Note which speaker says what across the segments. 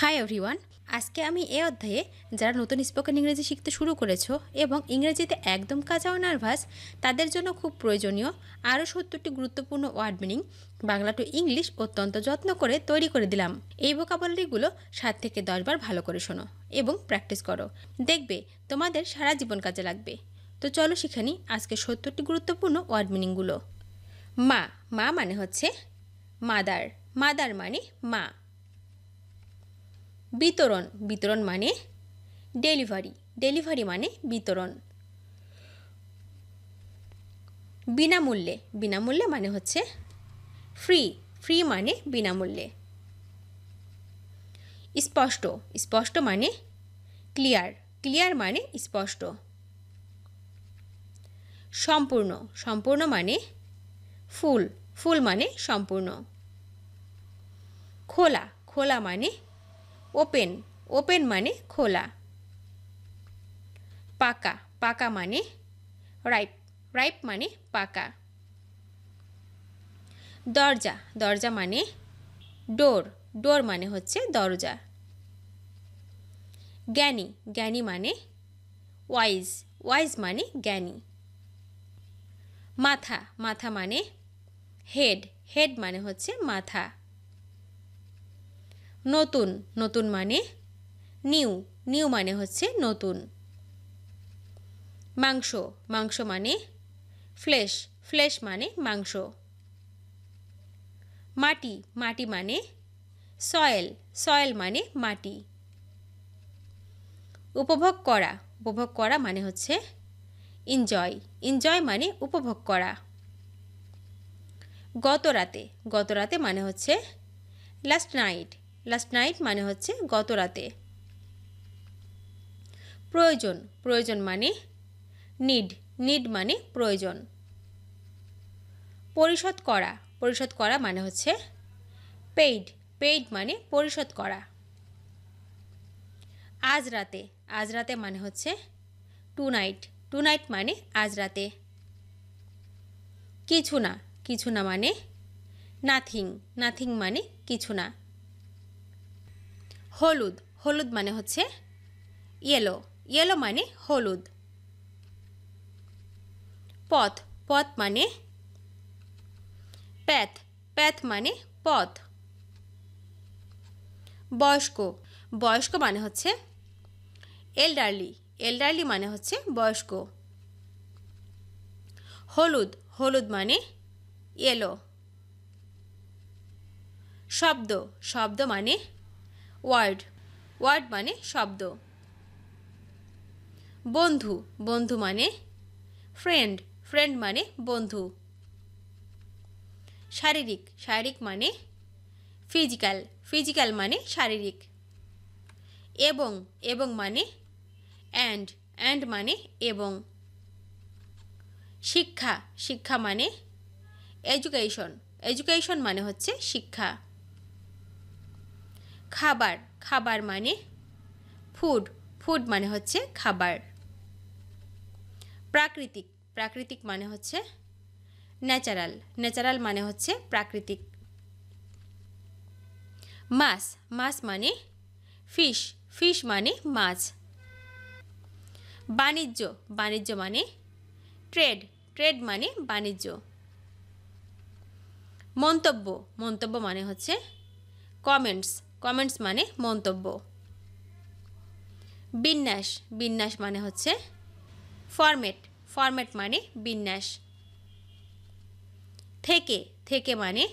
Speaker 1: Hi everyone, আজকে আমি এ অধ্যায়ে যারা নতুন স্পোকেন ইংরেজি শিখতে শুরু করেছ এবং ইংরেজিতে একদম কাঁচাও নার্ভাস, তাদের জন্য খুব প্রয়োজনীয় আরও সত্তরটি গুরুত্বপূর্ণ word meaning Bangla to English অত্যন্ত যত্ন করে তৈরি করে দিলাম। এই ভোকাবুলারিগুলো সাত থেকে দশবার ভালো করে শোনো এবং প্র্যাকটিস করো। দেখবে তোমাদের সারা জীবন কাজে লাগবে। তো চলো শিখে নিই আজকে সত্তরটি গুরুত্বপূর্ণ ওয়ার্ড মিনিংগুলো। মা মা মানে হচ্ছে মাদার মাদার মানে মা। বিতরণ বিতরণ মানে ডেলিভারি ডেলিভারি মানে বিতরণ। বিনামূল্যে বিনামূল্যে মানে হচ্ছে ফ্রি ফ্রি মানে বিনামূল্যে। স্পষ্ট স্পষ্ট মানে ক্লিয়ার ক্লিয়ার মানে স্পষ্ট। সম্পূর্ণ সম্পূর্ণ মানে ফুল ফুল মানে সম্পূর্ণ। খোলা খোলা মানে ওপেন ওপেন মানে খোলা। পাকা। পাকা মানে রাইপ রাইপ মানে পাকা। দরজা। দরজা মানে ডোর ডোর মানে হচ্ছে দরজা। জ্ঞানী। জ্ঞানী মানে ওয়াইজ ওয়াইজ মানে জ্ঞানী। মাথা। মাথা মানে হেড হেড মানে হচ্ছে মাথা। নতুন নতুন মানে নিউ নিউ মানে হচ্ছে নতুন। মাংস মাংস মানে ফ্লেশ ফ্লেশ মানে মাংস। মাটি মাটি মানে সয়েল সয়েল মানে মাটি। উপভোগ করা উপভোগ করা মানে হচ্ছে এনজয় এনজয় মানে উপভোগ করা। গত রাতে গত রাতে মানে হচ্ছে লাস্ট নাইট লাস্ট নাইট মানে হচ্ছে গত রাতে। প্রয়োজন প্রয়োজন মানে নিড নিড মানে প্রয়োজন। পরিশোধ করা পরিশোধ করা মানে হচ্ছে পেইড পেইড মানে পরিশোধ করা। আজ রাতে আজ রাতে মানে হচ্ছে টু নাইট টু নাইট মানে আজ রাতে। কিছু না কিছু না মানে নাথিং নাথিং মানে কিছু না। হলুদ হলুদ মানে হচ্ছে ইয়েলো ইয়েলো মানে হলুদ। পথ পথ মানে প্যাথ প্যাথ মানে পথ। বয়স্ক বয়স্ক মানে হচ্ছে এল্ডারলি এল্ডারলি মানে হচ্ছে বয়স্ক। হলুদ হলুদ মানে ইয়েলো শব্দ শব্দ মানে ওয়ার্ড। ওয়ার্ড মানে শব্দ। বন্ধু। বন্ধু মানে ফ্রেন্ড ফ্রেন্ড মানে বন্ধু। শারীরিক। শারীরিক মানে ফিজিক্যাল ফিজিক্যাল মানে শারীরিক। এবং। এবং মানে অ্যান্ড অ্যান্ড মানে এবং। শিক্ষা। শিক্ষা মানে এডুকেশন এডুকেশন মানে হচ্ছে শিক্ষা। খাবার খাবার মানে ফুড ফুড মানে হচ্ছে খাবার। প্রাকৃতিক প্রাকৃতিক মানে হচ্ছে ন্যাচারাল ন্যাচারাল মানে হচ্ছে প্রাকৃতিক। মাছ মাছ মানে ফিশ ফিশ মানে মাছ। বাণিজ্য বাণিজ্য মানে ট্রেড ট্রেড মানে বাণিজ্য। মন্তব্য মন্তব্য মানে হচ্ছে কমেন্টস কমেন্টস মানে মন্তব্য। বিন্যাস বিন্যাস মানে হচ্ছে ফরম্যাট ফরম্যাট মানে বিন্যাস। থেকে থেকে মানে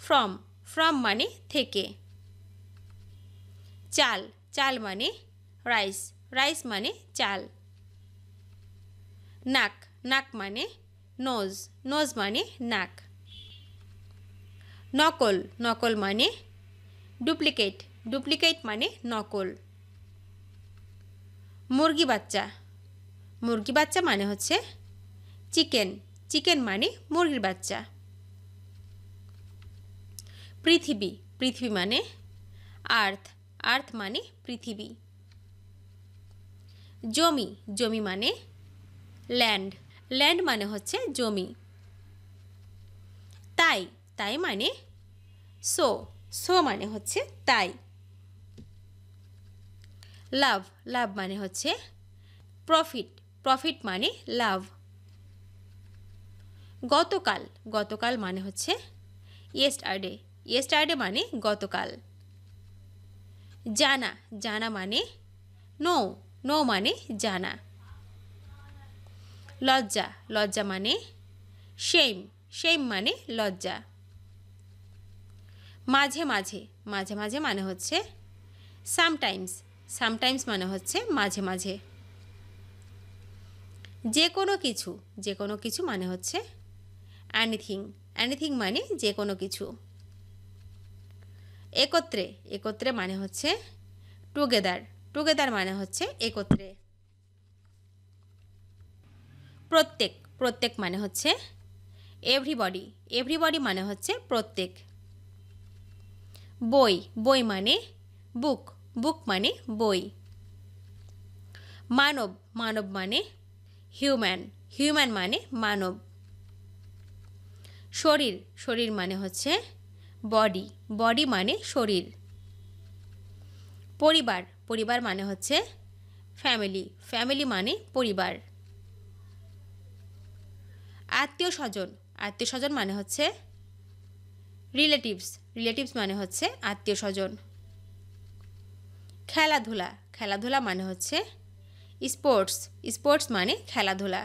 Speaker 1: ফ্রম ফ্রম মানে থেকে। চাল চাল মানে রাইস রাইস মানে চাল। নাক নাক মানে নোজ নোজ মানে নাক। নকল নকল মানে ডুপ্লিকেট ডুপ্লিকেট মানে নকল। মুরগি বাচ্চা। মুরগি বাচ্চা মানে হচ্ছে চিকেন। চিকেন মানে মুরগির বাচ্চা। পৃথিবী। পৃথিবী মানে আর্থ। আর্থ মানে পৃথিবী। জমি। জমি মানে ল্যান্ড। ল্যান্ড মানে হচ্ছে জমি। তাই। তাই মানে সো। সো মানে হচ্ছে তাই। লাভ লাভ মানে হচ্ছে প্রফিট প্রফিট মানে লাভ। গতকাল গতকাল মানে হচ্ছে ইয়েস্টারডে ইয়েস্টারডে মানে গতকাল। জানা জানা মানে নো নো মানে জানা। লজ্জা লজ্জা মানে শেম শেম মানে লজ্জা। মাঝে মাঝে মাঝে মাঝে মানে হচ্ছে সামটাইমস সামটাইমস মানে হচ্ছে মাঝে মাঝে। যে কোনো কিছু, যে কোনো কিছু মানে হচ্ছে অ্যানিথিং অ্যানিথিং মানে যে কোনো কিছু। একত্রে একত্রে মানে হচ্ছে টুগেদার টুগেদার মানে হচ্ছে একত্রে। প্রত্যেক প্রত্যেক মানে হচ্ছে এভরিবডি এভরিবডি মানে হচ্ছে প্রত্যেক। বই বই মানে বুক বুক মানে বই। মানব মানব মানে হিউম্যান হিউম্যান মানে মানব। শরীর শরীর মানে হচ্ছে বডি বডি মানে শরীর। পরিবার পরিবার মানে হচ্ছে ফ্যামিলি ফ্যামিলি মানে পরিবার। আত্মীয় স্বজন আত্মীয় স্বজন মানে হচ্ছে রিলেটিভস রিলেটিভস মানে হচ্ছে আত্মীয় স্বজন। খেলাধুলা খেলাধুলা মানে হচ্ছে স্পোর্টস স্পোর্টস মানে খেলাধুলা।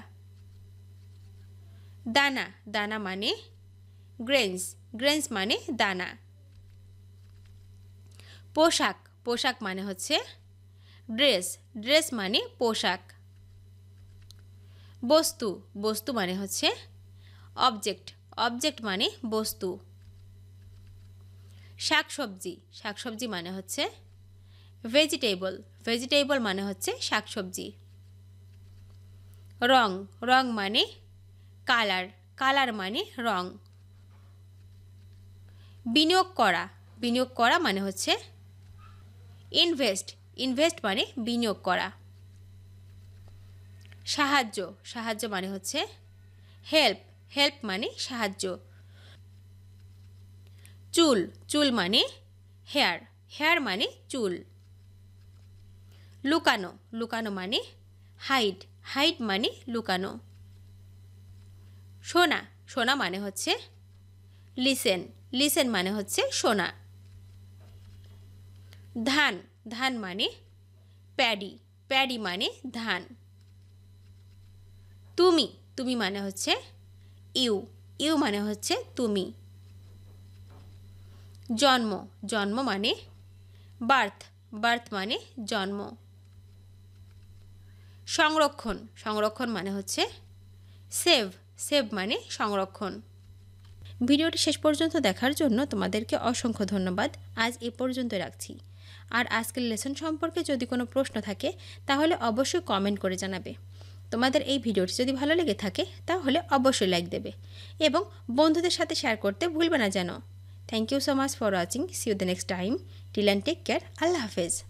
Speaker 1: দানা দানা মানে গ্রেন্স গ্রেন্স মানে দানা। পোশাক পোশাক মানে হচ্ছে ড্রেস ড্রেস মানে পোশাক। বস্তু বস্তু মানে হচ্ছে অবজেক্ট অবজেক্ট মানে বস্তু। শাকসবজি শাকসবজি মানে হচ্ছে ভেজিটেবল ভেজিটেবল মানে হচ্ছে শাকসবজি। রং রং মানে কালার কালার মানে রং। বিনিয়োগ করা বিনিয়োগ করা মানে হচ্ছে ইনভেস্ট ইনভেস্ট মানে বিনিয়োগ করা। সাহায্য সাহায্য মানে হচ্ছে হেল্প হেল্প মানে সাহায্য। চুল চুল মানে হেয়ার হেয়ার মানে চুল। লুকানো লুকানো মানে হাইট হাইট মানে লুকানো। সোনা সোনা মানে হচ্ছে লিসেন লিসেন মানে হচ্ছে সোনা। ধান ধান মানে প্যাডি প্যাডি মানে ধান। তুমি তুমি মানে হচ্ছে ইউ ইউ মানে হচ্ছে তুমি। জন্ম জন্ম মানে বার্থ বার্থ মানে জন্ম। সংরক্ষণ সংরক্ষণ মানে হচ্ছে সেভ সেভ মানে সংরক্ষণ। ভিডিওটি শেষ পর্যন্ত দেখার জন্য তোমাদেরকে অসংখ্য ধন্যবাদ। আজ এ পর্যন্ত রাখছি। আর আজকের লেসন সম্পর্কে যদি কোনো প্রশ্ন থাকে, তাহলে অবশ্যই কমেন্ট করে জানাবে। তোমাদের এই ভিডিওটি যদি ভালো লেগে থাকে, তাহলে অবশ্যই লাইক দেবে। এবং বন্ধুদের সাথে শেয়ার করতে ভুলবে না যেন। Thank you so much for watching. See you the next time. Till and take care. Allah Hafiz.